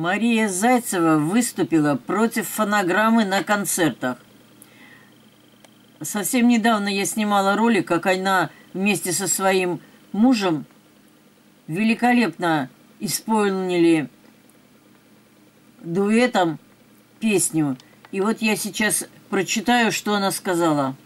Мария Зайцева выступила против фонограммы на концертах. Совсем недавно я снимала ролик, как она вместе со своим мужем великолепно исполнили дуэтом песню. И вот я сейчас прочитаю, что она сказала.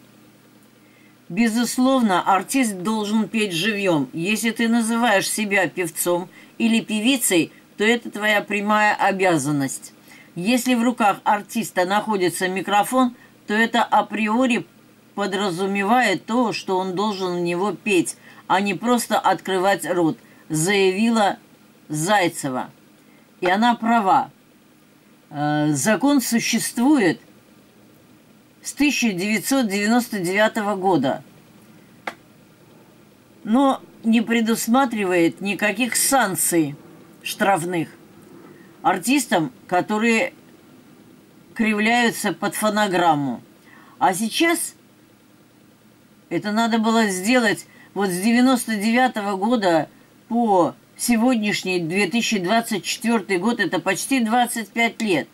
Безусловно, артист должен петь живьем. Если ты называешь себя певцом или певицей, то это твоя прямая обязанность. Если в руках артиста находится микрофон, то это априори подразумевает то, что он должен в него петь, а не просто открывать рот, заявила Зайцева. И она права. Э, закон существует с 1999 года, но не предусматривает никаких санкций штрафных артистам, которые кривляются под фонограмму. А сейчас это надо было сделать вот с 99 -го года по сегодняшний 2024 год, это почти 25 лет.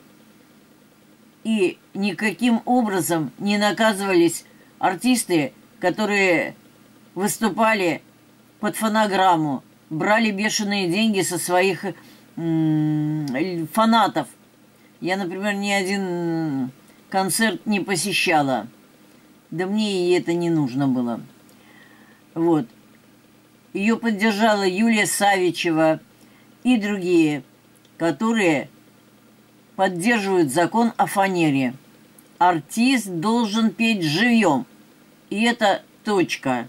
И никаким образом не наказывались артисты, которые выступали под фонограмму, брали бешеные деньги со своих фанатов. Я, например, ни один концерт не посещала. Да мне и это не нужно было. Вот. Ее поддержала Юлия Савичева и другие, которые поддерживают закон о фанере. Артист должен петь живьем. И это точка.